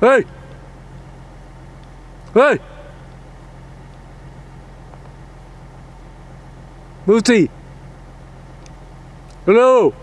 Hey! Hey! Booty! Hello!